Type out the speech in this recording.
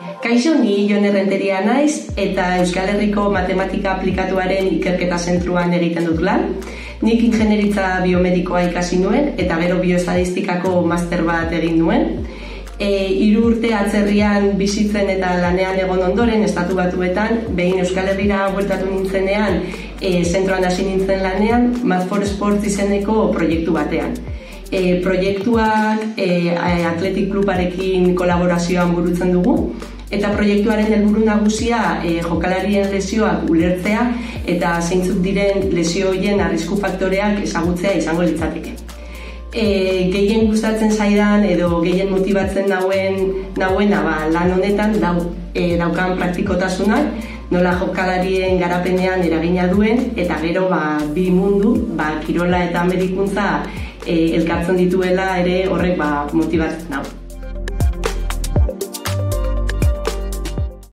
Kaixo, ni Jon Errenteria naiz eta Euskal Herriko Matematika Aplikatuaren ikerketa zentruan egiten dut lan. Nik ingenieritza biomedikoa ikasi nuen eta gero bioestadistikako master bat egin nuen. E, iru urte atzerrian bizitzen eta lanean egon ondoren, estatu batuetan, behin Euskal Herrira bueltatu nintzenean, e, zentroan hasi nintzen lanean, Math for Sports izeneko proiektu batean. E, proiektuak e, Athletic Clubarekin kolaborazioan burutzen dugu, eta proiektuaren helburu nagusia e, jokalarien lesioak ulertzea eta zeintzuk diren lesio hoien arrisku faktoreak ezagutzea izango litzateke. E, gehien gustatzen zaidan edo gehien motibatzen nauen nauena ba, lan honetan dau, e, daukan praktikotasunak nola jokalarien garapenean eragina duen eta gero ba, bi mundu ba, kirola eta medikuntza e, elkartzen dituela ere horrek ba, motibatzen nau.